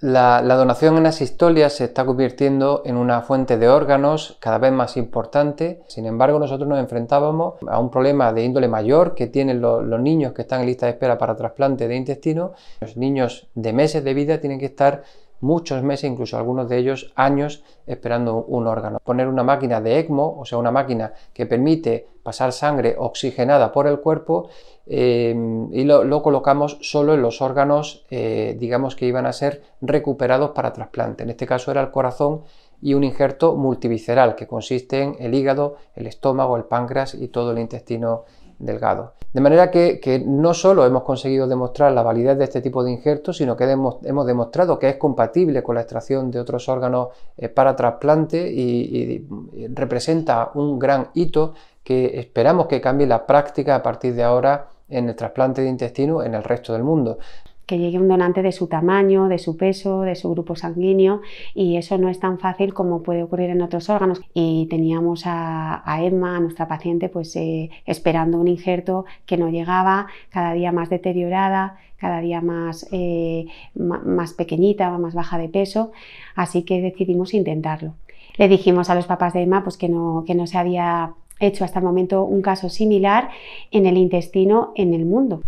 La, donación en asistolia se está convirtiendo en una fuente de órganos cada vez más importante. Sin embargo, nosotros nos enfrentábamos a un problema de índole mayor que tienen los, niños que están en lista de espera para trasplante de intestino. Los niños de meses de vida tienen que estar muchos meses, incluso algunos de ellos años, esperando un órgano. Poner una máquina de ECMO, o sea, una máquina que permite pasar sangre oxigenada por el cuerpo eh, y lo, colocamos solo en los órganos, eh, digamos que iban a ser recuperados para trasplante. En este caso era el corazón y un injerto multivisceral que consiste en el hígado, el estómago, el páncreas y todo el intestino delgado. De manera que, no solo hemos conseguido demostrar la validez de este tipo de injertos, sino que hemos, demostrado que es compatible con la extracción de otros órganos eh, para trasplante y, representa un gran hito que esperamos que cambie la práctica a partir de ahora en el trasplante de intestino en el resto del mundo que llegue un donante de su tamaño, de su peso, de su grupo sanguíneo y eso no es tan fácil como puede ocurrir en otros órganos. Y teníamos a, Emma, a nuestra paciente, pues eh, esperando un injerto que no llegaba, cada día más deteriorada, cada día más, eh, más pequeñita, más baja de peso, así que decidimos intentarlo. Le dijimos a los papás de Emma pues, que, no, que no se había hecho hasta el momento un caso similar en el intestino en el mundo.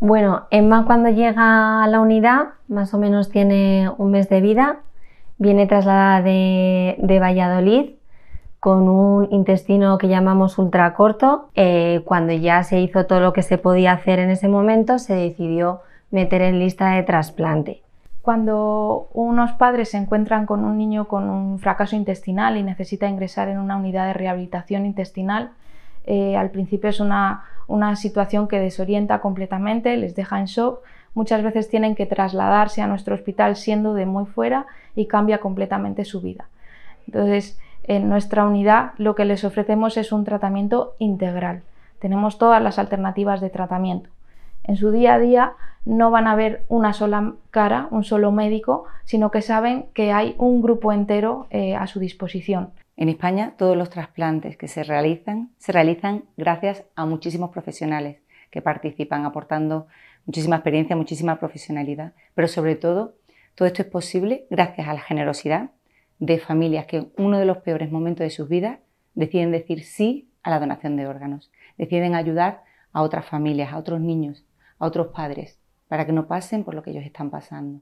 Bueno, Emma cuando llega a la unidad, más o menos tiene un mes de vida, viene trasladada de, Valladolid con un intestino que llamamos ultracorto. Eh, cuando ya se hizo todo lo que se podía hacer en ese momento, se decidió meter en lista de trasplante. Cuando unos padres se encuentran con un niño con un fracaso intestinal y necesita ingresar en una unidad de rehabilitación intestinal, eh, al principio es una, situación que desorienta completamente, les deja en shock. Muchas veces tienen que trasladarse a nuestro hospital siendo de muy fuera y cambia completamente su vida. Entonces, en nuestra unidad lo que les ofrecemos es un tratamiento integral. Tenemos todas las alternativas de tratamiento. En su día a día no van a ver una sola cara, un solo médico, sino que saben que hay un grupo entero eh, a su disposición. En España todos los trasplantes que se realizan se realizan gracias a muchísimos profesionales que participan aportando muchísima experiencia, muchísima profesionalidad, pero sobre todo todo esto es posible gracias a la generosidad de familias que en uno de los peores momentos de sus vidas deciden decir sí a la donación de órganos, deciden ayudar a otras familias, a otros niños, a otros padres, para que no pasen por lo que ellos están pasando.